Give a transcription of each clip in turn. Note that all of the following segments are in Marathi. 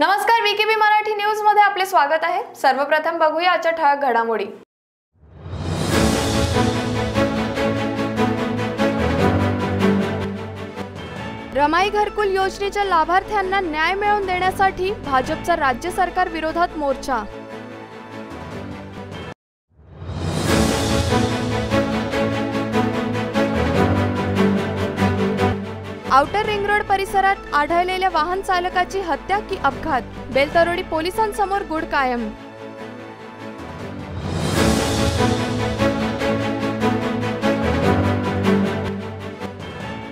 नमस्कार बीकेबी मराठी न्यूजमध्ये आपले स्वागत आहे. सर्वप्रथम बघूया आजच्या ठळक घडामोडी. रमाई घरकुल योजनेच्या लाभार्थ्यांना न्याय मिळवून देण्यासाठी भाजपचा राज्य सरकार विरोधात मोर्चा. आउटर रिंग रोड परिसरात आढळलेल्या वाहन चालकाची हत्या की अपघात? बेलतरोडी पोलिसांसमोर गुड कायम.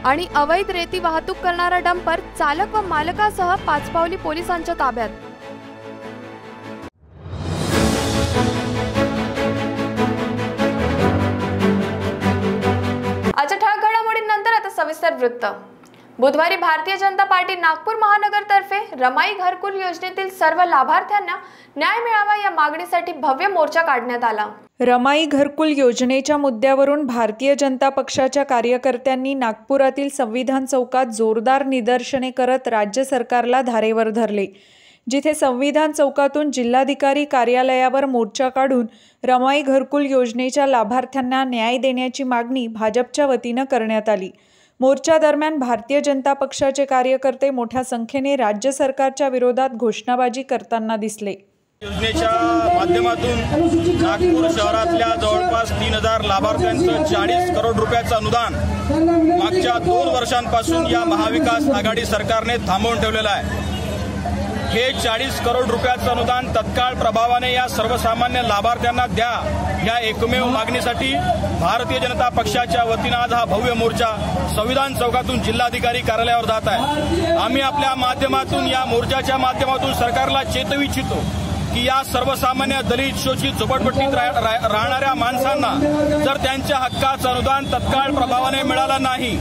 आणि अवैध रेती वाहतूक करणारा डंपर चालक व मालकासह पाचपावली पोलिसांच्या ताब्यात. आजच्या ठळक घडामोडींनंतर आता सविस्तर वृत्त. बुधवारी भारतीय जनता पार्टी नागपूर महानगरतर्फे रमाई घरकुल योजनेतील सर्व लाभार्थ्यांना न्याय मिळावा या मागणीसाठी भव्य मोर्चा काढण्यात आला. रमाई घरकुल योजनेच्या मुद्द्यावरून भारतीय जनता पक्षाच्या कार्यकर्त्यांनी नागपुरातील संविधान चौकात जोरदार निदर्शने करत राज्य सरकारला धारेवर धरले. जिथे संविधान चौकातून जिल्हाधिकारी कार्यालयावर मोर्चा काढून रमाई घरकुल योजनेच्या लाभार्थ्यांना न्याय देण्याची मागणी भाजपच्या वतीनं करण्यात आली. मोर्चादरम्यान भारतीय जनता पक्षाचे कार्यकर्ते मोठ्या संख्येने राज्य सरकारच्या विरोधात घोषणाबाजी करताना दिसले. योजनेच्या माध्यमातून नागपूर शहरातल्या जवळपास तीन हजार लाभार्थ्यांचं चाळीस करोड रुपयाचं अनुदान मागच्या दोन वर्षांपासून या महाविकास आघाडी सरकारने थांबवून ठेवलेलं आहे. हे चाळीस करोड रुपयाचं अनुदान तत्काळ प्रभावाने या सर्वसामान्य लाभार्थ्यांना द्या या एकमेव मागणीसाठी भारतीय जनता पक्षाच्या वतीनं आज हा भव्य मोर्चा संविधान चौकातून जिल्हाधिकारी कार्यालयावर जात आहे. आम्ही आपल्या माध्यमातून या मोर्चाच्या माध्यमातून सरकारला चेतवू इच्छितो. की या सर्वसामान्य दलित शोषित झोपडपट्टीत रा- राहणाऱ्या माणसांना जर त्यांच्या हक्काचं अनुदान तत्काळ प्रभावाने मिळालं नाही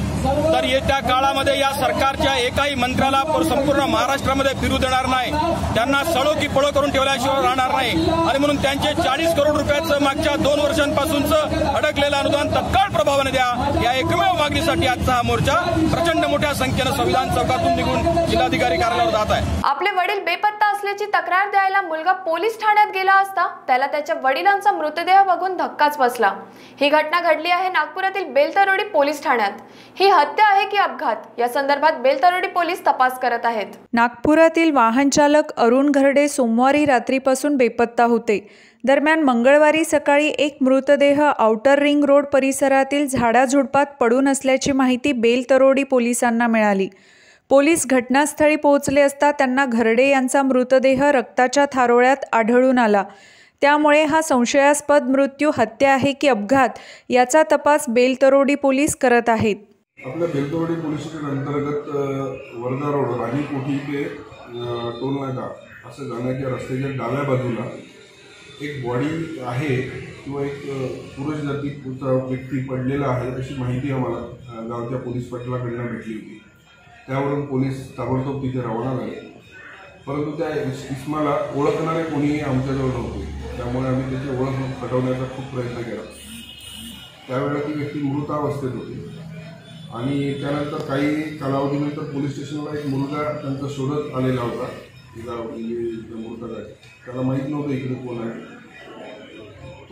तर येत्या काळामध्ये या सरकारच्या एकाही मंत्र्याला संपूर्ण महाराष्ट्रामध्ये फिरू देणार नाही. त्यांना सळो की पळो करून ठेवल्याशिवाय राहणार नाही. आणि म्हणून त्यांचे चाळीस करोड रुपयाचं मागच्या दोन वर्षांपासूनचं अडकलेलं अनुदान तत्काळ प्रभावाने द्या या एकमेव मागणीसाठी आजचा हा मोर्चा प्रचंड मोठ्या संख्येनं संविधान चौकातून निघून जिल्हाधिकारी कार्यालयावर जात आहे. आपले वडील बेपत्ता असल्याची तक्रार द्यायला मुलगा पोलीस ठाण्यात गेला असता त्याला त्याच्या वडिलांचा मृतदेह बघून धक्काच बसला. ही घटना घडली आहे नागपुरातील बेलतरोडी पोलीस ठाण्यात. ही हत्या आहे की अपघात? या संदर्भात बेलतरोडी पोलीस तपास करत आहेत. नागपुरातील वाहनचालक अरुण घरडे सोमवारी रात्रीपासून बेपत्ता होते. दरम्यान मंगळवारी सकाळी एक मृतदेह आउटर रिंग रोड परिसरातील झाडाझुडपात पडून असल्याची माहिती बेलतरोडी पोलिसांना मिळाली. पोलीस घटनास्थळी पोहोचले असता त्यांना घरडे यांचा मृतदेह रक्ताच्या थारोळ्यात आढळून आला. त्यामुळे हा संशयास्पद मृत्यू हत्या आहे की अपघात याचा तपास बेलतरोडी पोलीस करत आहेत. आपल्या बेलतरोडी पोलीस स्टेशन अंतर्गत वर्धा रोड राणी कोठी ते टोल नाका असं जाण्याच्या रस्त्याच्या डाव्या बाजूला एक बॉडी आहे किंवा एक पुरुष जातीचा व्यक्ती पडलेला आहे अशी माहिती आम्हाला गावच्या पोलीस पाटलाकडनं भेटली होती. त्यावरून पोलीस ताबडतोब तिथे रवाना झाले. परंतु त्या इस्माला ओळखणारे कोणीही आमच्याजवळ नव्हते. त्यामुळे आम्ही त्याची ओळख पटवण्याचा खूप प्रयत्न केला. त्यावेळेला ती व्यक्ती मृतावस्थेत होती. आणि त्यानंतर काही कालावधीनंतर पोलीस स्टेशनला एक मुलगा त्यांचा शोधत आलेला होता. तिला म्हणजे त्या आहे त्याला माहीत नव्हतं इकडे कोण आहे.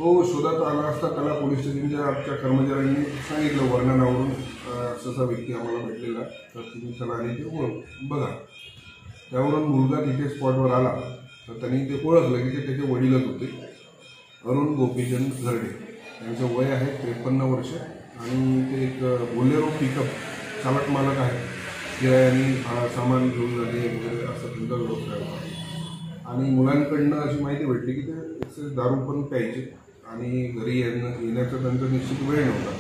तो शोधात आला असता त्याला पोलीस स्टेशनच्या आमच्या कर्मचाऱ्यांनी सांगितलं वर्णनावरून. असा व्यक्ती आम्हाला भेटलेला. तर तुम्ही त्याला आणि ते ओळख बघा. त्यावरून मुलगा तिथे स्पॉटवर आला. तर त्यांनी ते ओळखलं की ते त्याचे वडीलच होते. अरुण गोपीचंद घरडे त्यांचं वय आहे त्रेपन्न वर्ष आणि ते एक बोलेरो पिकअप चालक मालक आहे किरायाने सामान घेऊन जाणे वगैरे असं त्यांचा व्यवसाय होता. आणि मुलांकडनं अशी माहिती भेटली की ते दारू पण प्यायचे. आणि घरी येणं येण्याचा त्यांचा निश्चित वेळ नव्हता.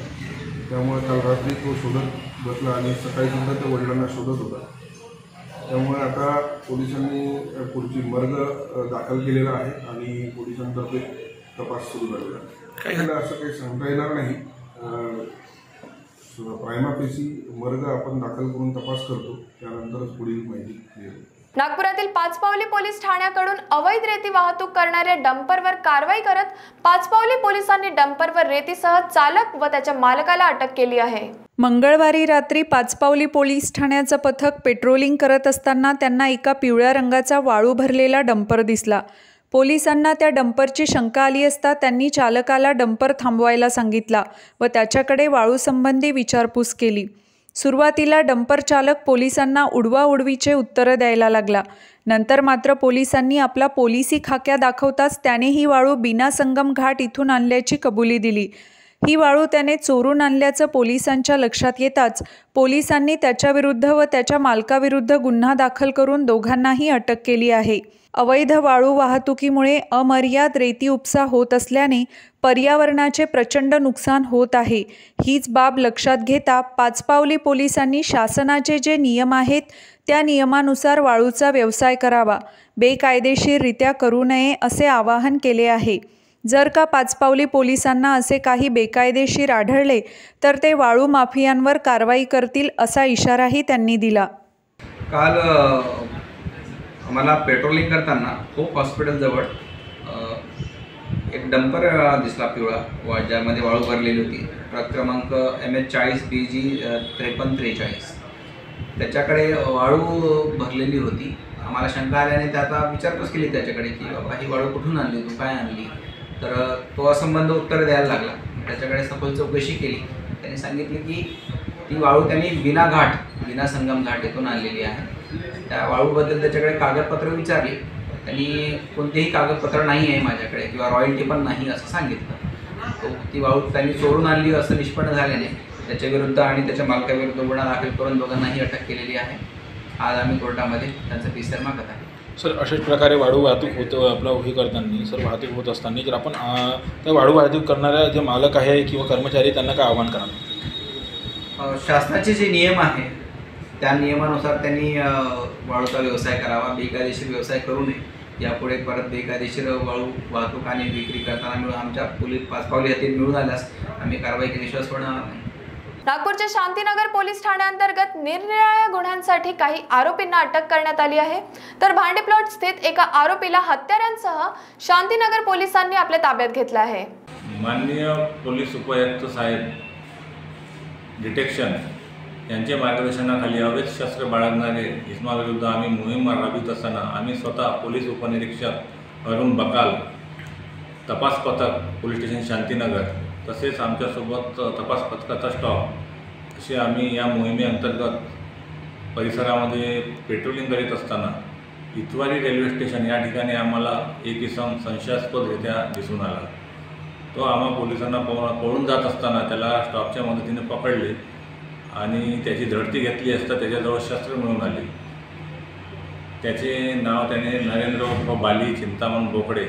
त्यामुळे काल रात्री तो शोधत बसला आणि सकाळी सुद्धा त्या वडिलांना शोधत होता. त्यामुळे आता पोलिसांनी पुढची मर्ग दाखल केलेला आहे आणि पोलिसांतर्फे तपास सुरू झालेला आहे. त्याला असं काही सांगता येणार नाही. प्रायमापेशी मर्ग आपण दाखल करून तपास करतो. त्यानंतरच पुढील माहिती नागपुरातील पाचपावली पोलीस ठाण्याकडून अवैध रेती वाहतूक करणाऱ्या डंपरवर कारवाई करत पाचपावली पोलिसांनी डंपरवर रेतीसह चालक व त्याच्या मालकाला अटक केली आहे. मंगळवारी रात्री पाचपावली पोलीस ठाण्याचं पथक पेट्रोलिंग करत असताना त्यांना एका पिवळ्या रंगाचा वाळू भरलेला डंपर दिसला. पोलिसांना त्या डंपरची शंका आली असता त्यांनी चालकाला डंपर थांबवायला सांगितला व त्याच्याकडे वाळूसंबंधी विचारपूस केली. सुरुवातीला डंपर चालक पोलिसांना उडवाउडवीचे उत्तरं द्यायला लागला. नंतर मात्र पोलिसांनी आपला पोलिसी खाक्या दाखवताच त्याने ही वाळू बिना संगम घाट इथून आणल्याची कबुली दिली. ही वाळू त्याने चोरून आणल्याचं पोलिसांच्या लक्षात येताच पोलिसांनी त्याच्याविरुद्ध व त्याच्या मालकाविरुद्ध गुन्हा दाखल करून दोघांनाही अटक केली आहे. अवैध वाळू वाहतुकीमुळे अमर्याद रेती उपसा होत असल्याने पर्यावरणाचे प्रचंड नुकसान होत आहे. हीच बाब लक्षात घेता पाचपावली पोलिसांनी शासनाचे जे नियम आहेत त्या नियमानुसार वाळूचा व्यवसाय करावा. बेकायदेशीररित्या करू नये असे आवाहन केले आहे. जर का पाचपावली पोलिसांना असे काही बेकायदेशीर आढळले तर ते वाळू माफियांवर कारवाई करतील असा इशाराही त्यांनी दिला. काल आम्हाला पेट्रोलिंग करताना होप हॉस्पिटलजवळ एक डंपर दिसला पिवळा. वा ज्यामध्ये वाळू भरलेली होती. ट्रक क्रमांक एम एच चाळीस बी जी त्रेपन्न त्रेचाळीस. त्याच्याकडे वाळू भरलेली होती. आम्हाला शंका आल्याने त्याचा विचारपूस केली त्याच्याकडे की बाबा ही वाळू कुठून आणली? तू काय आणली? तर तो असंबंध उत्तर द्यायला लागला. त्याच्याकडे सखोल चौकशी केली. त्यांनी सांगितले की ती वाळू त्यांनी विना घाट विना संगम घाट येथून आणलेली आहे. त्या वाळूबद्दल त्याच्याकडे कागदपत्र विचारली. त्यांनी कोणतेही कागदपत्र नाही आहे माझ्याकडे किंवा रॉयल्टी पण नाही असं सांगितलं. तो ती वाळू त्यांनी चोरून आणली असं निष्पन्न झाल्याने त्याच्या विरुद्ध आणि त्याच्या मालकाविरुद्ध गुन्हा दाखल करून दोघांनाही अटक केलेली आहे. आज आम्ही कोर्टामध्ये त्यांचा पी सी आर मागत आहे. सर अशाच प्रकारे वाळू वाहतूक होत आपलं हे करताना सर वाहतूक होत असताना जर आपण त्या वाळू वाहतूक करणाऱ्या जे मालक आहे किंवा कर्मचारी त्यांना काय आव्हान कराल? अ, शासनाचे जे नियम आहे त्या नियमानुसार त्यांनी वाळूचा व्यवसाय करावा बेकायदेशीर व्यवसाय करू नये. यापुढे परत बेकायदेशीर वाळू वाहतूक आणि विक्री करताना मिळून आमच्या पोलीस पाचपावली हाती मिळून आल्यास आम्ही कारवाई केल्याशिवाय सोडणार नाही. नागपूरच्या शांतीनगर पोलीस ठाण्याअंतर्गत निरनिराळ्या गुन्ह्यांसाठी काही आरोपींना अटक करण्यात आली आहे. तर भांडे प्लॉट स्थित एका आरोपीला हत्यारांसह शांतीनगर पोलिसांनी आपल्या ताब्यात घेतलं आहे. माननीय पोलीस उपायुक्त साहेब डिटेक्शन यांच्या मार्गदर्शनाखाली अवैध शस्त्र बाळगणारे इस्माविरुद्ध आम्ही मोहीम राबवित असताना आम्ही स्वतः पोलीस उपनिरीक्षक अरुण बकाल तपास पथक पोलीस स्टेशन शांतीनगर तसेच आमच्यासोबत तपास पथकाचा स्टॉप असे आम्ही या मोहिमेअंतर्गत परिसरामध्ये पेट्रोलिंग करीत असताना इतवारी रेल्वे स्टेशन या ठिकाणी आम्हाला एक इसम संशयास्पदरित्या दिसून आला. तो आम्हा पोलिसांना पळून जात असताना त्याला स्टॉपच्या मदतीने पकडले. आणि त्याची धडती घेतली असता त्याच्याजवळ शस्त्र मिळून आले. त्याचे नाव त्याने नरेंद्र उर्फ बाली चिंतामण बोकडे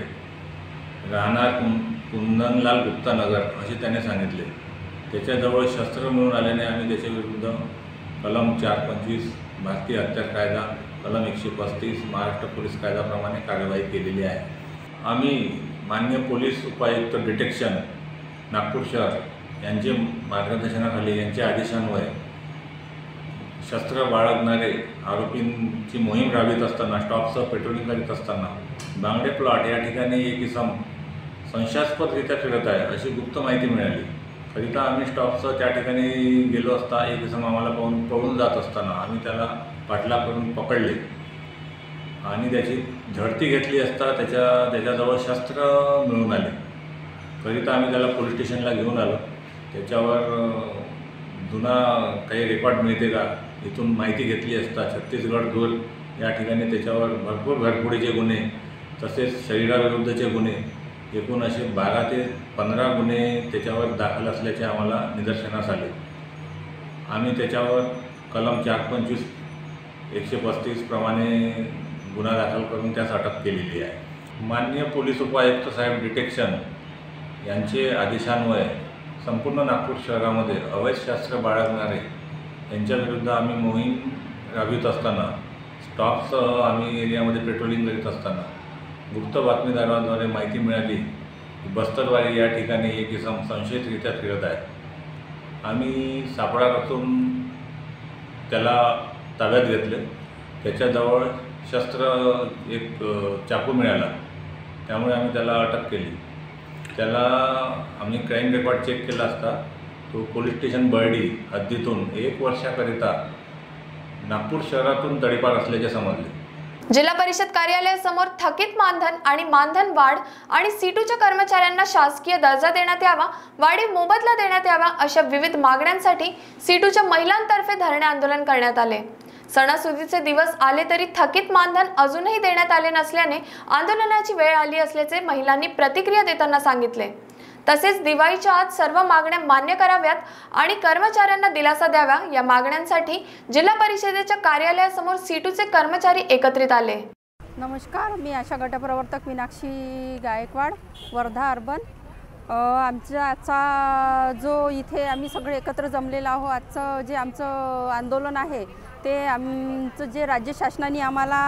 राहणार कुं कुंदनलाल गुप्ता नगर असे त्याने सांगितले. त्याच्याजवळ शस्त्र मिळून आल्याने आम्ही त्याच्याविरुद्ध कलम चार पंचवीस भारतीय हत्यार कायदा कलम एकशे पस्तीस महाराष्ट्र पोलीस कायद्याप्रमाणे कार्यवाही केलेली आहे. आम्ही मान्य पोलीस उपायुक्त डिटेक्शन नागपूर शहर यांचे मार्गदर्शनाखाली यांच्या आदेशान्वये शस्त्र बाळगणारे आरोपींची मोहीम राबवित असताना स्टॉपसह पेट्रोलिंग करीत असताना बांगडे प्लॉट या ठिकाणी एक इसम संशयास्पदरित्या फिरत आहे अशी गुप्त माहिती मिळाली. करिता आम्ही स्टॉपसह त्या ठिकाणी गेलो असता एक इसम आम्हाला पाहून पळून जात असताना आम्ही त्याला पाठलाग करून पकडले. आणि त्याची झडती घेतली असता त्याच्या त्याच्याजवळ शस्त्र मिळून आले. करिता आम्ही त्याला पोलीस स्टेशनला घेऊन आलो. त्याच्यावर जुना काही रेकॉर्ड मिळते का? इथून माहिती घेतली असता छत्तीसगड दूर या ठिकाणी त्याच्यावर भरपूर घरफोडीचे गुन्हे तसेच शरीराविरुद्धचे गुन्हे एकूण असे बारा ते पंधरा गुन्हे त्याच्यावर दाखल असल्याचे आम्हाला निदर्शनास आले. आम्ही त्याच्यावर कलम चार पंचवीस एकशे पस्तीस प्रमाणे गुन्हा दाखल करून त्यास अटक केलेली आहे. माननीय पोलीस उपायुक्त साहेब डिटेक्शन यांचे आदेशान्वये संपूर्ण नागपूर शहरामध्ये अवैध शास्त्र बाळगणारे यांच्याविरुद्ध आम्ही मोहीम राबवित असताना स्टॉपसह आम्ही एरियामध्ये पेट्रोलिंग करीत असताना गुप्त बातमीदारांद्वारे माहिती मिळाली की बस्तरवाडी या ठिकाणी एक इसम संशयितरित्या फिरत आहे. आम्ही सापळा रचून त्याला ताब्यात घेतले. त्याच्याजवळ शस्त्र एक चाकू मिळाला. त्यामुळे आम्ही त्याला अटक केली. त्याला आम्ही क्राईम रेकॉर्ड चेक केला असता तो पोलीस स्टेशन बर्डी हद्दीतून एक वर्षाकरिता नागपूर शहरातून तडीपार असल्याचे समजले. जिल्हा परिषद कार्यालयासमोर थकीत मानधन आणि मानधन वाढ आणि सीटूच्या कर्मचाऱ्यांना शासकीय दर्जा देण्यात यावा वाढीव मोबदला देण्यात यावा अशा विविध मागण्यांसाठी सीटूच्या महिलांतर्फे धरणे आंदोलन करण्यात आले. सणासुदीचे दिवस आले तरी थकीत मानधन अजूनही देण्यात आले नसल्याने आंदोलनाची वेळ आली असल्याचे महिलांनी प्रतिक्रिया देताना सांगितले. तसेच दिवाळीच्या आत सर्व मागण्या मान्य कराव्यात आणि कर्मचाऱ्यांना दिलासा द्यावा या मागण्यांसाठी जिल्हा परिषदेच्या कार्यालयासमोर सीटूचे कर्मचारी एकत्रित आले. नमस्कार मी आशा गटप्रवर्तक मीनाक्षी गायकवाड वर्धा अर्बन. आमचा आजचा जो इथे आम्ही सगळे एकत्र जमलेलो आहो आजचं जे आमचं आंदोलन आहे ते आमचं जे राज्य शासनाने आम्हाला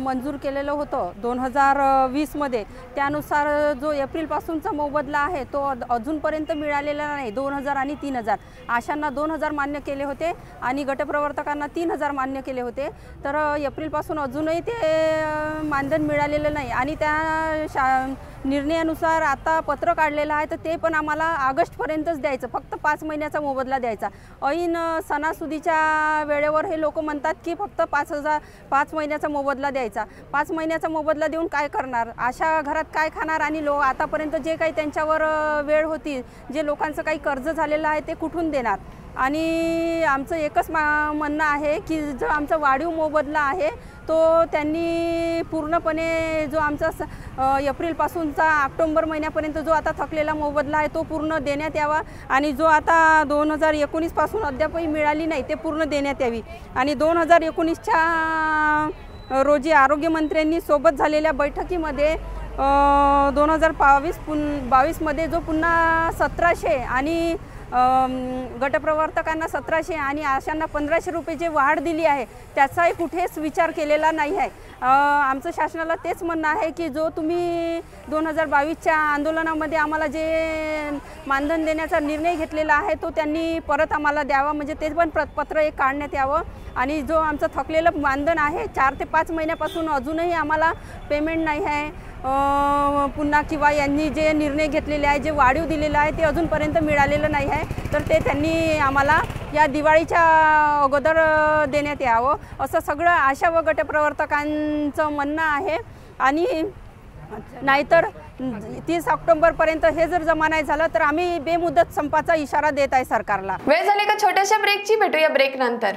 मंजूर केलेलं होतं दोन हजार वीसमध्ये त्यानुसार जो एप्रिलपासूनचा मोबदला आहे तो अजूनपर्यंत मिळालेला नाही दोन हजार आणि तीन हजार. आशांना दोन हजार मान्य केले होते आणि गटप्रवर्तकांना तीन हजार मान्य केले होते. तर एप्रिलपासून अजूनही ते मानधन मिळालेलं नाही आणि त्या शा निर्णयानुसार आता पत्र काढलेलं आहे तर ते पण आम्हाला ऑगस्टपर्यंतच द्यायचं. फक्त पाच महिन्याचा मोबदला द्यायचा. ऐन सणासुदीच्या वेळेवर हे लोक म्हणतात की फक्त पाच हजार पाच महिन्याचा मोबदला द्यायचा. पाच महिन्याचा मोबदला देऊन काय करणार? अशा घरात काय खाणार आणि लो आतापर्यंत जे काही त्यांच्यावर वेळ होती जे लोकांचं काही कर्ज झालेलं आहे ते कुठून देणार? आणि आमचं एकच मा म्हणणं आहे की जो आमचा वाढीव मोबदला आहे तो त्यांनी पूर्णपणे जो आमचा स एप्रिलपासूनचा ऑक्टोंबर महिन्यापर्यंत जो आता थकलेला मोबदला आहे तो पूर्ण देण्यात यावा. आणि जो आता दोन हजार एकोणीसपासून अद्यापही मिळाली नाही ते पूर्ण देण्यात यावी. आणि दोन हजार एकोणीसच्या रोजी आरोग्यमंत्र्यांनी सोबत झालेल्या बैठकीमध्ये दोन हजार बावीस पुन बावीसमध्ये जो पुन्हा सतराशे आणि गटप्रवर्तकांना सतराशे आणि आशांना पंधराशे रुपये जे वाढ दिली आहे त्याचाही कुठेच विचार केलेला नाही आहे. आमचं शासनाला तेच म्हणणं आहे की जो तुम्ही दोन हजार बावीसच्या आंदोलनामध्ये आम्हाला जे मानधन देण्याचा निर्णय घेतलेला आहे तो त्यांनी परत आम्हाला द्यावा. म्हणजे ते पण प्र पत्र एक काढण्यात यावं. आणि जो आमचं थकलेलं मानधन आहे चार ते पाच महिन्यापासून अजूनही आम्हाला पेमेंट नाही आहे. पुन्हा किंवा यांनी जे निर्णय घेतलेले आहे जे वाढीव दिलेलं आहे ते अजूनपर्यंत मिळालेलं नाही आहे. तर ते त्यांनी आम्हाला या दिवाळीच्या अगोदर देण्यात यावं असं सगळं आशा व गटप्रवर्तकांचं म्हणणं आहे. आणि नाहीतर तीस ऑक्टोबरपर्यंत हे जर जमा नाही झालं तर आम्ही बेमुदत संपाचा इशारा देत आहे सरकारला. वेळ झाली का छोट्याशा ब्रेकची भेटूया ब्रेक नंतर.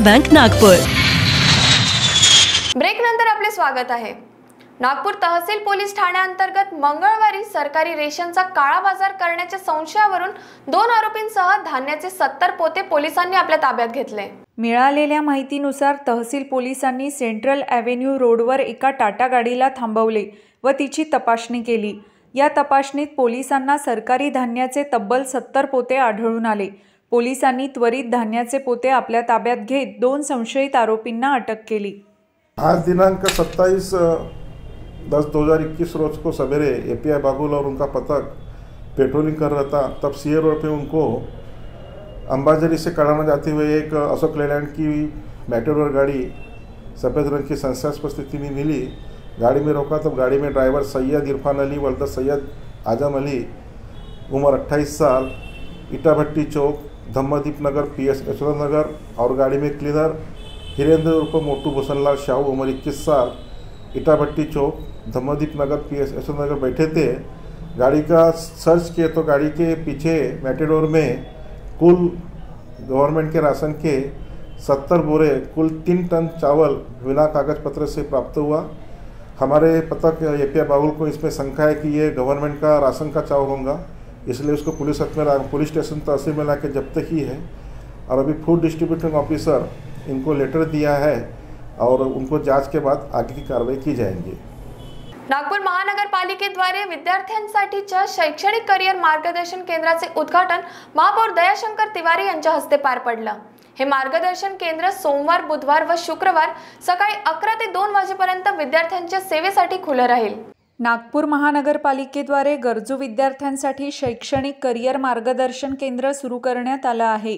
Bank, Nagpur. Break नंतर आपले स्वागत आहे. नागपूर तहसील पोलीस ठाण्याअंतर्गत मंगळवारी सरकारी रेशनचा काळा बाजार करण्याच्या संशयावरून दोन आरोपींसह धान्याचे सत्तर पोते पोलिसांनी आपल्या ताब्यात घेतले. मिळालेल्या माहितीनुसार तहसील पोलिसांनी सेंट्रल ॲव्हेन्यू रोडवर एका टाटा गाडीला थांबवले व तिची तपासणी केली. या तपासणीत पोलिसांना सरकारी धान्याचे तब्बल सत्तर पोते आढळून आले. पोलिसांनी त्वरित धान्याचे पोते आपल्या ताब्यात घेत दोन संशयित आरोपींना अटक केली. आज दिनांक 27 दस 2021 रोज को सवेरे एपीआई बागुल और उनका पथक पेट्रोलिंग कर रहा था तब सी रोड पे उनको अंबाजरी से कड़ाना जाते हुए एक अशोक लेलैंड की मैटेरोर गाड़ी सफ़ेद रंग की संशयास्पद स्थिति में मिली। गाड़ी में रोका तब गाड़ी में ड्राइवर सैयद इरफान अली वल्द सैयद आजम अली उम्र 28 साल इटाभट्टी चौक धम्मदीप नगर, पी एस यशवंत नगर और गाड़ी में क्लीनर हिरेंद्र उर्फ़ मोटू भूषणलाल शाहू, उम्र इक्कीस साल, इटाभट्टी चौक, धम्मदीप नगर, पी एस यशवंत नगर बैठे थे। गाड़ी का सर्च किए तो गाड़ी के पीछे मेटेडोर में कुल गवर्नमेंट के राशन के सत्तर बोरे, कुल तीन टन चावल बिना कागज़ पत्र से प्राप्त हुआ। हमारे पतक एपिया बाबुल को इसमें शंका है कि ये गवर्नमेंट का राशन का चावल होगा। इसलिए उसको पुलिस हथ में पुलिस स्टेशन तहसील में ला के जब्त की है। और अभी फ़ूड डिस्ट्रीब्यूटिंग ऑफिसर इनको लेटर दिया है और उनको जाँच के बाद आगे की कार्रवाई की जाएँगी। नागपूर महानगरपालिकेद्वारे विद्यार्थ्यांसाठीच्या शैक्षणिक करिअर मार्गदर्शन केंद्राचे उद्घाटन महापौर दयाशंकर तिवारी यांच्या हस्ते पार पडलं. हे मार्गदर्शन केंद्र सोमवार, बुधवार व शुक्रवार सकाळी अकरा ते दोन वाजेपर्यंत विद्यार्थ्यांच्या सेवेसाठी खुलं राहील. नागपूर महानगरपालिकेद्वारे गरजू विद्यार्थ्यांसाठी शैक्षणिक करिअर मार्गदर्शन केंद्र सुरू करण्यात आलं आहे.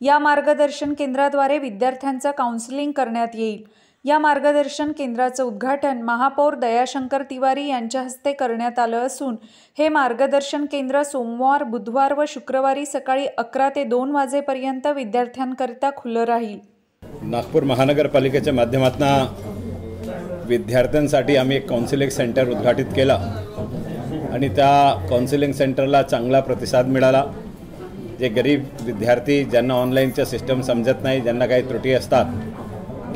या मार्गदर्शन केंद्राद्वारे विद्यार्थ्यांचं काउन्सिलिंग करण्यात येईल. या मार्गदर्शन केंद्राचं उद्घाटन महापौर दयाशंकर तिवारी यांच्या हस्ते करण्यात आलं असून हे मार्गदर्शन केंद्र सोमवार बुधवार व शुक्रवारी सकाळी अकरा ते दोन वाजेपर्यंत विद्यार्थ्यांकरिता खुलं राहील. नागपूर महानगरपालिकेच्या माध्यमातून विद्यार्थ्यांसाठी आम्ही एक काउन्सिलिंग सेंटर उद्घाटित केलं. आणि त्या काउन्सिलिंग सेंटरला चांगला प्रतिसाद मिळाला. जे गरीब विद्यार्थी ज्यांना ऑनलाईनचं सिस्टम समजत नाही ज्यांना काही त्रुटी असतात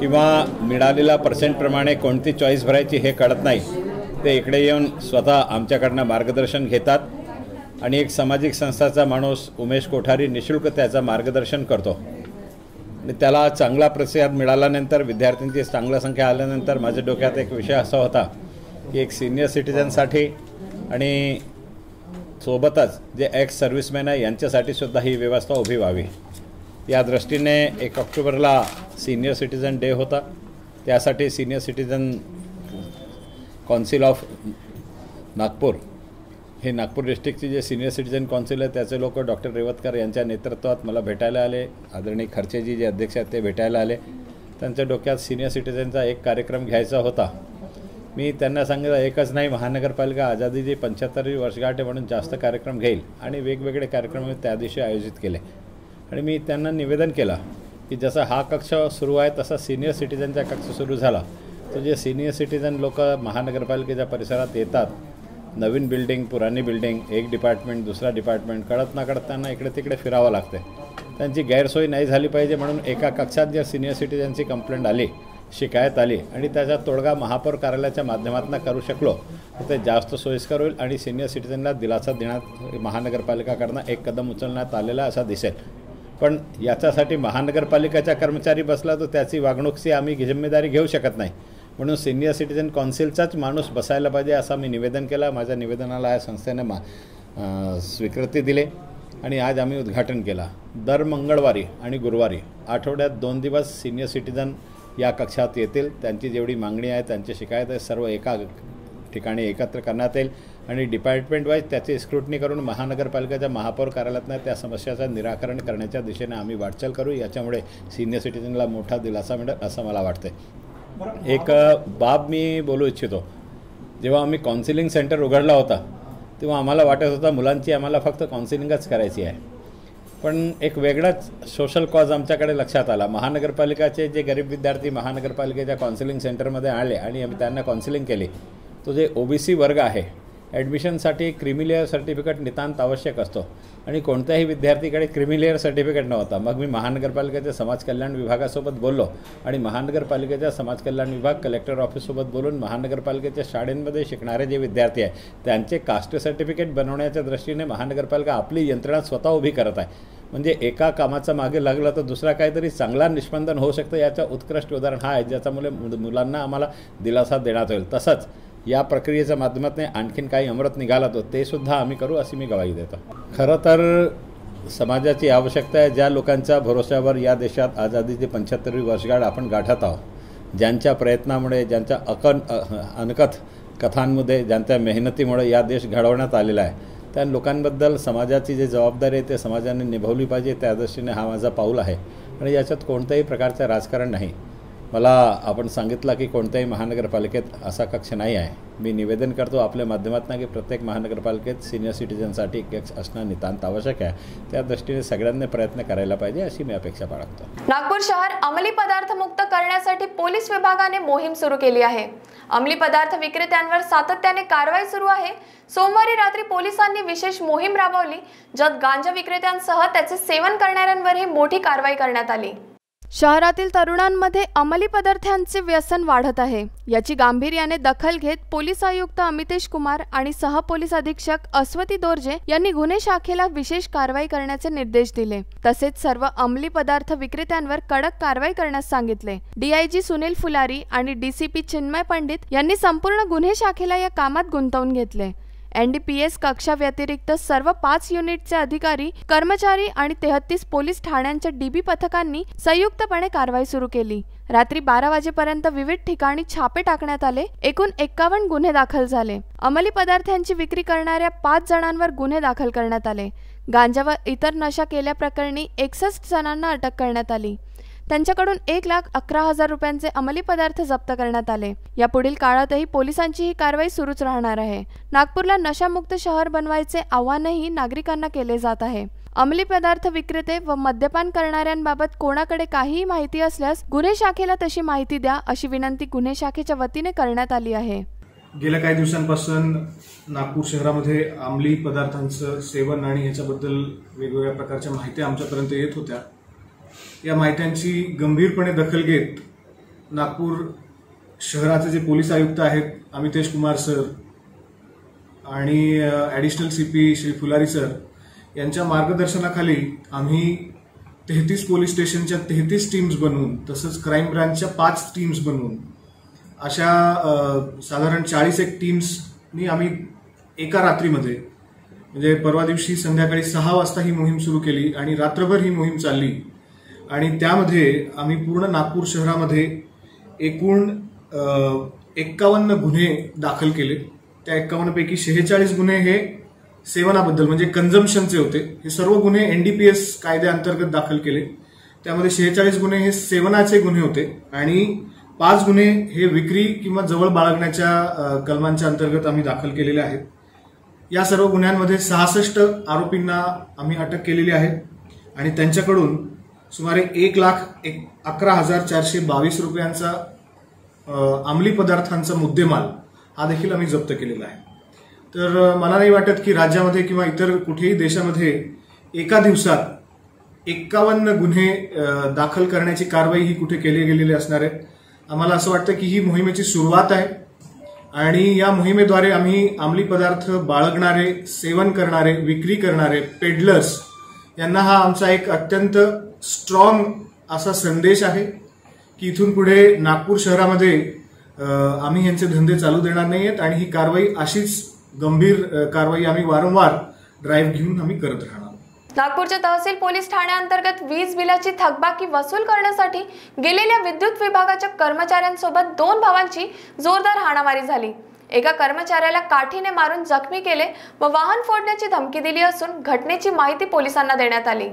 किंवा मिळालेल्या पर्सेंटप्रमाणे कोणती चॉईस भरायची हे कळत नाही ते इकडे येऊन स्वतः आमच्याकडनं मार्गदर्शन घेतात. आणि एक सामाजिक संस्थाचा माणूस उमेश कोठारी निशुल्क त्याचं मार्गदर्शन करतो. आणि त्याला चांगला प्रतिसाद मिळाल्यानंतर विद्यार्थ्यांची चांगलं संख्या आल्यानंतर माझ्या डोक्यात एक विषय असा होता की एक सिनियर सिटीजनसाठी आणि सोबतच जे एक्स सर्व्हिसमॅन आहे यांच्यासाठी सुद्धा ही व्यवस्था उभी व्हावी. या दृष्टीने एक ऑक्टोबरला सिनियर सिटीजन डे होता. त्यासाठी senior citizen council of Nagpur हे नागपूर डिस्ट्रिक्टचे जे सिनियर सिटीजन कौन्सिल आहे त्याचे लोक डॉक्टर रेवतकर यांच्या नेतृत्वात मला भेटायला आले. आदरणीय खर्चेजी जे अध्यक्ष आहेत ते भेटायला आले. त्यांच्या डोक्यात सिनियर सिटीजनचा एक कार्यक्रम घ्यायचा होता. मी त्यांना सांगितलं एकच नाही महानगरपालिका आझादीची पंच्याहत्तरवी वर्षगाठ आहे म्हणून जास्त कार्यक्रम घेईल. आणि वेगवेगळे कार्यक्रम मी त्या दिवशी आयोजित केले. आणि मी त्यांना निवेदन केलं की जसा हा कक्ष सुरू आहे तसा सिनियर सिटीजनचा कक्ष सुरू झाला. तर जे सिनियर सिटीजन लोक महानगरपालिकेच्या परिसरात येतात नवीन बिल्डिंग पुराणी बिल्डिंग एक डिपार्टमेंट दुसरा डिपार्टमेंट कळत ना कळत त्यांना इकडे तिकडे फिरावं लागते त्यांची गैरसोय नाही झाली पाहिजे म्हणून एका कक्षात ज्या सिनियर सिटीजनची कंप्लेंट आली शिकायत आली आणि त्याचा तोडगा महापौर कार्यालयाच्या माध्यमातून करू शकलो तर ते जास्त सोयीस्कर होईल आणि सिनियर सिटीजनला दिलासा देण्यात महानगरपालिकाकडनं एक कदम उचलण्यात आलेला असा दिसेल. पण याच्यासाठी महानगरपालिकेचा कर्मचारी बसला तर त्याची वागणूकची आम्ही जिम्मेदारी घेऊ शकत नाही. म्हणून सिनियर सिटीजन कौन्सिलचाच माणूस बसायला पाहिजे असं मी निवेदन केला. माझ्या निवेदनाला या संस्थेने मा स्वीकृती दिली आणि आज आम्ही उद्घाटन केला. दर मंगळवारी आणि गुरुवारी आठवड्यात दोन दिवस सिनियर सिटीजन या कक्षात येतील. त्यांची जेवढी मागणी आहे त्यांची शिकायत आहे सर्व एका ठिकाणी एकत्र करण्यात येईल. आणि डिपार्टमेंट वाईज त्याची स्क्रुटनी करून महानगरपालिकेच्या महापौर कार्यालयातनं त्या समस्याचं निराकरण करण्याच्या दिशेने आम्ही वाटचाल करू. याच्यामुळे सिनियर सिटीजनला मोठा दिलासा मिळेल असं मला वाटतं एक बाब मी बोलू इच्छितो. जेव्हा आम्ही काउन्सिलिंग सेंटर उघडला होता तेव्हा आम्हाला वाटत होता मुलांची आम्हाला फक्त काउन्सिलिंगच करायची आहे. पण एक वेगळाच सोशल कॉज आमच्याकडे लक्षात आला. महानगरपालिकाचे जे गरीब विद्यार्थी महानगरपालिकेच्या काउन्सिलिंग सेंटरमध्ये आले आणि आम्ही त्यांना काउन्सिलिंग केली. तो जे ओ बी सी वर्ग आहे ॲडमिशनसाठी क्रिमिलेअर सर्टिफिकेट नितांत आवश्यक असतो. आणि कोणत्याही विद्यार्थीकडे क्रिमिलेअर सर्टिफिकेट नव्हता. मग मी महानगरपालिकेच्या समाज कल्याण विभागासोबत बोललो आणि महानगरपालिकेच्या समाज कल्याण विभाग कलेक्टर ऑफिससोबत बोलून महानगरपालिकेच्या शाळेंमध्ये शिकणारे जे विद्यार्थी आहे त्यांचे कास्ट सर्टिफिकेट बनवण्याच्या दृष्टीने महानगरपालिका आपली यंत्रणा स्वतः उभी करत आहे. म्हणजे एका कामाचा मागे लागलं तर दुसरा काहीतरी चांगला निष्पंदन होऊ शकतं याचं उत्कृष्ट उदाहरण हा आहे ज्याच्यामुळे मुलांना आम्हाला दिलासा देण्यात होईल तसंच या प्रक्रियेच्या माध्यमातून आणखीन काही अमृत निघाला तो ते सुद्धा आम्ही करू अशी मी गवाही देतो. खरं तर समाजाची आवश्यकता आहे ज्या लोकांच्या भरोश्यावर या देशात आझादीची पंच्याहत्तरवी वर्षगाठ आपण गाठत आहोत ज्यांच्या प्रयत्नामुळे ज्यांच्या अकन अनकथ कथांमध्ये ज्यांच्या मेहनतीमुळे या देश घडवण्यात आलेला आहे त्या लोकांबद्दल समाजाची जी जबाबदारी आहे ते समाजाने निभावली पाहिजे त्या दृष्टीने हा माझा पाऊल आहे. आणि याच्यात कोणत्याही प्रकारचं राजकारण नाही. मला आपण सांगितलं की कोणत्याही महानगरपालिकेत असा कक्ष नाही आहे. मी निवेदन करतो आपल्या माध्यमातून की प्रत्येक महानगरपालिकेत सिनियर सिटीजनसाठी कक्ष असणं नितांत आवश्यक आहे. त्या दृष्टीने सगळ्यांनी प्रयत्न करायला पाहिजे अशी मी अपेक्षा बाळगतो. नागपूर शहर अंमली पदार्थ मुक्त करण्यासाठी पोलीस विभागाने मोहीम सुरू केली आहे. अंमली पदार्थ विक्रेत्यांवर सातत्याने कारवाई सुरू आहे. सोमवारी रात्री पोलिसांनी विशेष मोहीम राबवली ज्यात गांजा विक्रेत्यांसह त्याचे सेवन करणाऱ्यांवरही मोठी कारवाई करण्यात आली. शहरातील तरुणांमध्ये अंमली पदार्थांचे व्यसन वाढत आहे. याची गांभीर्याने दखल घेत पोलीस आयुक्त अमितेश कुमार आणि सहपोलीस अधीक्षक अस्वती दोर्जे यांनी गुन्हे शाखेला विशेष कारवाई करण्याचे निर्देश दिले. तसेच सर्व अंमली पदार्थ विक्रेत्यांवर कडक कारवाई करण्यास सांगितले. डीआयजी सुनील फुलारी आणि डीसीपी चिन्मय पंडित यांनी संपूर्ण गुन्हे शाखेला या कामात गुंतवून घेतले. एनडीपीएस कक्षाव्यतिरिक्त सर्व पाच युनिटचे अधिकारी कर्मचारी आणि तेहतीस पोलीस ठाण्यांच्या डीबी पथकांनी संयुक्तपणे कारवाई सुरू केली. रात्री बारा वाजेपर्यंत विविध ठिकाणी छापे टाकण्यात आले. एकूण एक्कावन्न गुन्हे दाखल झाले. अंमली पदार्थांची विक्री करणाऱ्या पाच जणांवर गुन्हे दाखल करण्यात आले. गांजा व इतर नशा केल्याप्रकरणी एकसष्ट जणांना अटक करण्यात आली. त्यांच्याकडून एक लाख अकरा हजार रुपयांचे अंमली पदार्थ जप्त करण्यात आले. या पुढील काळातही पोलिसांची ही कारवाई सुरूच राहणार आहे. नागपूरला नशामुक्त शहर बनवायचे आव्हानही नागरिकांना केले जात आहे. अंमली पदार्थ विक्रेते व मद्यपान करणाऱ्यांबाबत कोणाकडे काहीही माहिती असल्यास गुन्हे शाखेला तशी माहिती द्या अशी विनंती गुन्हे शाखेच्या वतीने करण्यात आली आहे. गेल्या काही दिवसांपासून नागपूर शहरामध्ये अंमली पदार्थांचं सेवन आणि याच्याबद्दल वेगवेगळ्या प्रकारच्या माहिती आमच्यापर्यंत येत होत्या. या माहित्यांची गंभीरपणे दखल घेत नागपूर शहराचे जे पोलीस आयुक्त आहेत अमितेश कुमार सर आणि additional C P Shri Phulari sir यांच्या मार्गदर्शनाखाली आम्ही तेहतीस पोलीस स्टेशनच्या तेहतीस टीम्स बनवून तसंच क्राईम ब्रांचच्या पाच टीम्स बनवून अशा साधारण चाळीस एक टीम्सनी आम्ही एका रात्रीमध्ये म्हणजे परवा दिवशी संध्याकाळी सहा वाजता ही मोहीम सुरू केली आणि रात्रभर ही मोहीम चालली. आणि त्यामध्ये आम्ही पूर्ण नागपूर शहरामध्ये एकूण एक्कावन्न गुन्हे दाखल केले. त्या एक्कावन्नपैकी शेहेचाळीस गुन्हे हे सेवनाबद्दल म्हणजे कन्झम्पशनचे होते. हे सर्व गुन्हे एनडीपीएस कायद्याअंतर्गत दाखल केले. त्यामध्ये शेहेचाळीस गुन्हे हे सेवनाचे गुन्हे होते आणि पाच गुन्हे हे विक्री किंवा जवळ बाळगण्याच्या कलमांच्या अंतर्गत आम्ही दाखल केलेले आहेत. या सर्व गुन्ह्यांमध्ये सहासष्ट आरोपींना आम्ही अटक केलेली आहे आणि त्यांच्याकडून सुमारे एक लाख एक अकरा हजार चारशे बावीस रुपयांचा अंमली पदार्थांचा मुद्देमाल हा देखील आम्ही जप्त केलेला आहे. तर मला नाही वाटत की राज्यामध्ये किंवा इतर कुठेही देशामध्ये एका दिवसात एक्कावन्न गुन्हे दाखल करण्याची कारवाई ही कुठे केली गेलेली असणार आहे. आम्हाला असं वाटतं की ही मोहिमेची सुरुवात आहे आणि या मोहिमेद्वारे आम्ही अंमली पदार्थ बाळगणारे सेवन करणारे विक्री करणारे पेडलर्स यांना हा आमचा एक अत्यंत स्ट्रॉंग असा संदेश आहे की इथून पुढे नागपूर शहरामध्ये आम्ही यांचे धंदे चालू देणार नाही आहेत आणि ही कारवाई अशीच गंभीर कारवाई आम्ही वारंवार ड्राईव्ह घेऊन आम्ही करत राहणार नागपूरच्या तहसील पोलीस ठाण्याअंतर्गत वीज बिलाची थकबाकी वसूल करण्यासाठी गेलेल्या विद्युत विभागाच्या कर्मचाऱ्यांसोबत दोन भावांची जोरदार हाणामारी झाली. एका कर्मचाऱ्याला काठीने मारून जखमी केले व वाहन फोडण्याची धमकी दिली असून घटनेची माहिती पोलिसांना देण्यात आली.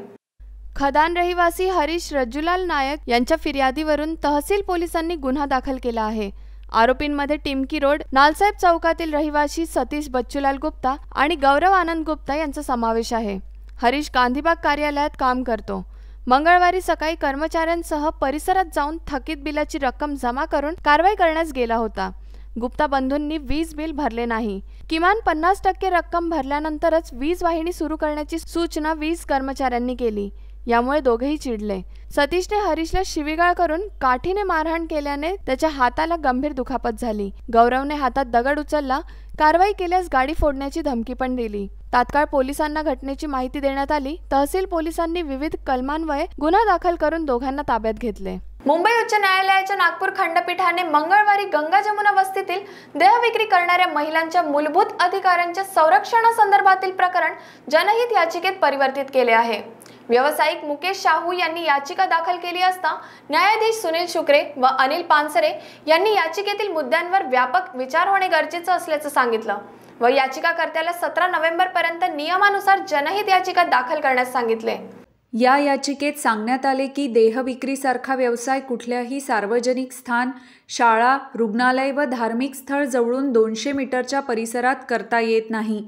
खदान रहिवासी हरीश रज्जुलाल नायक यांच्या फिर्यादीवरून तहसील पोलिसांनी गुन्हा दाखल केला आहे. आरोपींमध्ये टिमकी रोड नालसाहेब चौकातील रहिवासी सतीश बच्चूलाल गुप्ता आणि गौरव आनंद गुप्ता यांचा समावेश आहे. हरीश गांधीबाग कार्यालयात काम करतो. मंगळवारी सकाळी कर्मचाऱ्यांसह परिसरात जाऊन थकीत बिलाची रक्कम जमा करून कारवाई करण्यास गेला होता. गुप्ता बंधूंनी वीज बिल भरले नाही. किमान पन्नास टक्के रक्कम भरल्यानंतरच वीज वाहिनी सुरू करण्याची सूचना वीज कर्मचाऱ्यांनी केली. यामुळे दोघेही चिडले. सतीशने हरीशला शिवीगाळ करून काठीने मारहाण केल्याने त्याच्या हाताला गंभीर दुखापत झाली. गौरवने हातात दगड उचलला कारवाई केल्यास गाडी फोडण्याची धमकी पण दिली. तात्काळ पोलिसांना घटनेची माहिती देण्यात आली. तहसील पोलिसांनी विविध कलमान्वये गुन्हा दाखल करून दोघांना ताब्यात घेतले. मुंबई उच्च न्यायालयाच्या नागपूर खंडपीठाने मंगळवारी गंगा जमुना वस्तीतील देहविक्री करणाऱ्या महिलांच्या मूलभूत अधिकारांच्या संरक्षणासंदर्भातील प्रकरण जनहित याचिकेत परिवर्तित केले आहे. व्यावसायिक मुकेश शाहू यांनी याचिका दाखल केली असता न्यायाधीश सुनील शुक्रे व अनिल पानसरे यांनी याचिकेतील मुद्द्यांवर व्यापक विचार होणे गरजेचं असल्याचं सांगितलं व याचिकाकर्त्याला सतरा नोव्हेंबर पर्यंत नियमानुसार जनहित याचिका दाखल करण्यास सांगितले. या याचिकेत सांगण्यात आले की देहविक्रीसारखा व्यवसाय कुठल्याही सार्वजनिक स्थान शाळा रुग्णालय व धार्मिक स्थळ जवळून दोनशे मीटरच्या परिसरात करता येत नाही.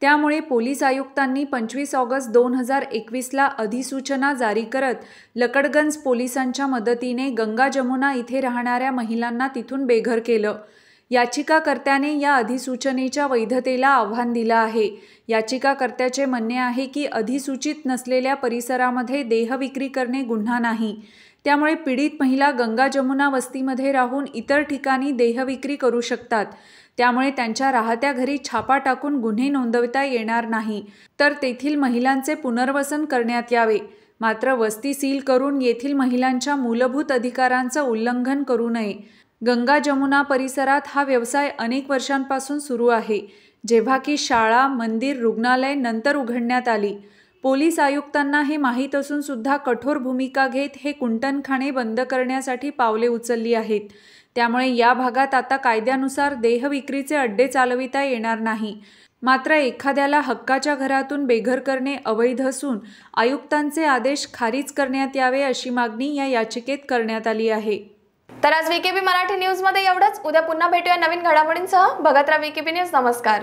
त्यामुळे पोलीस आयुक्तांनी पंचवीस ऑगस्ट दोन हजार एकवीसला अधिसूचना जारी करत लकडगंज पोलिसांच्या मदतीने गंगा जमुना इथे राहणाऱ्या महिलांना तिथून बेघर केलं. याचिकाकर्त्याने या अधिसूचनेच्या वैधतेला आव्हान दिलं आहे. याचिकाकर्त्याचे म्हणणे आहे की अधिसूचित नसलेल्या परिसरामध्ये देहविक्री करणे गुन्हा नाही. त्यामुळे पीडित महिला गंगा जमुना वस्तीमध्ये राहून इतर ठिकाणी देहविक्री करू शकतात. त्यामुळे त्यांच्या राहत्या घरी छापा टाकून गुन्हे नोंदवता येणार नाही. तर तेथील महिलांचे पुनर्वसन करण्यात यावे. मात्र वस्ती सील करून येथील महिलांच्या मूलभूत अधिकारांचं उल्लंघन करू नये. गंगा जमुना परिसरात हा व्यवसाय अनेक वर्षांपासून सुरू आहे. जेव्हा की शाळा मंदिर रुग्णालय नंतर उघडण्यात आली. पोलीस आयुक्तांना हे माहीत असून सुद्धा कठोर भूमिका घेत हे कुंटणखाणे बंद करण्यासाठी पावले उचलली आहेत. त्यामुळे या भागात आता कायद्यानुसार देहविक्रीचे अड्डे चालविता येणार नाही. मात्र एखाद्याला हक्काच्या घरातून बेघर करणे अवैध असून आयुक्तांचे आदेश खारिज करण्यात यावे अशी मागणी या याचिकेत करण्यात आली आहे. तर आज विकेबी मराठी न्यूजमध्ये एवढंच. उद्या पुन्हा भेटूया नवीन घडामोडींसह. बघत राहा विकेबी न्यूज. नमस्कार.